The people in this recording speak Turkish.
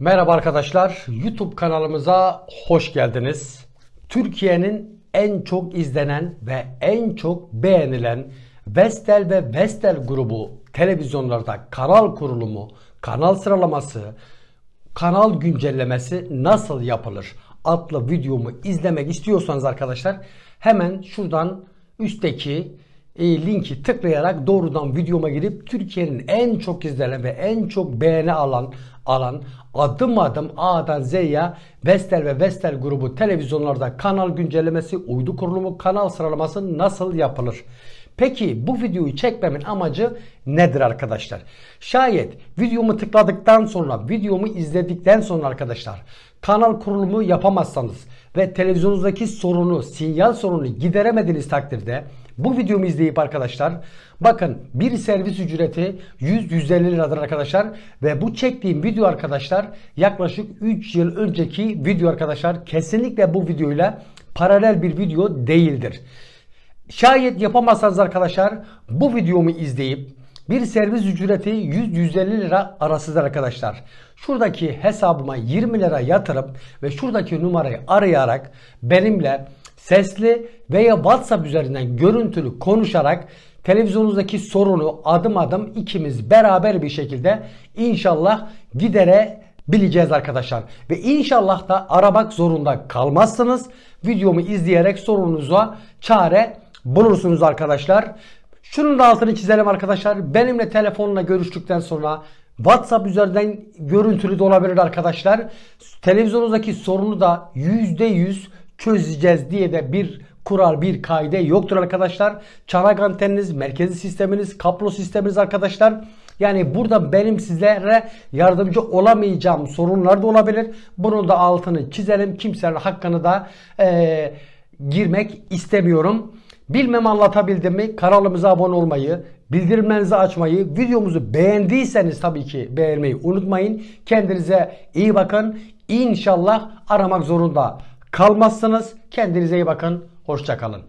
Merhaba arkadaşlar. YouTube kanalımıza hoş geldiniz. Türkiye'nin en çok izlenen ve en çok beğenilen Vestel ve Vestel grubu televizyonlarda kanal kurulumu, kanal sıralaması, kanal güncellemesi nasıl yapılır adlı videomu izlemek istiyorsanız arkadaşlar hemen şuradan üstteki e, linki tıklayarak doğrudan videoma girip Türkiye'nin en çok izlenen ve en çok beğeni alan alan adım adım A'dan Z'ye Vestel ve Vestel grubu televizyonlarda kanal güncellemesi, uydu kurulumu, kanal sıralaması nasıl yapılır? Peki bu videoyu çekmemin amacı nedir arkadaşlar? Şayet videomu tıkladıktan sonra, videomu izledikten sonra arkadaşlar kanal kurulumu yapamazsanız ve televizyonunuzdaki sorunu, sinyal sorunu gideremediğiniz takdirde bu videomu izleyip arkadaşlar bakın bir servis ücreti 100-150 liradır arkadaşlar ve bu çektiğim video arkadaşlar yaklaşık 3 yıl önceki video arkadaşlar kesinlikle bu videoyla paralel bir video değildir. Şayet yapamazsanız arkadaşlar bu videomu izleyip bir servis ücreti 100-150 lira arasıdır arkadaşlar. Şuradaki hesabıma 20 lira yatırıp ve şuradaki numarayı arayarak benimle sesli veya WhatsApp üzerinden görüntülü konuşarak televizyonunuzdaki sorunu adım adım ikimiz beraber bir şekilde inşallah giderebileceğiz arkadaşlar. Ve inşallah da aramak zorunda kalmazsınız. Videomu izleyerek sorununuza çare bulursunuz arkadaşlar. Şunun da altını çizelim arkadaşlar. Benimle telefonla görüştükten sonra WhatsApp üzerinden görüntülü de olabilir arkadaşlar. Televizyonunuzdaki sorunu da %100 çözeceğiz diye de bir kural, bir kaide yoktur arkadaşlar. Çanak anteniniz, merkezi sisteminiz, kablo sisteminiz arkadaşlar. Yani burada benim sizlere yardımcı olamayacağım sorunlar da olabilir. Bunu da altını çizelim. Kimsenin hakkını da e, girmek istemiyorum. Bilmem anlatabildim mi? Kanalımıza abone olmayı, bildirimlerinizi açmayı, videomuzu beğendiyseniz tabii ki beğenmeyi unutmayın. Kendinize iyi bakın. İnşallah aramak zorunda kalmazsınız. Kendinize iyi bakın. Hoşçakalın.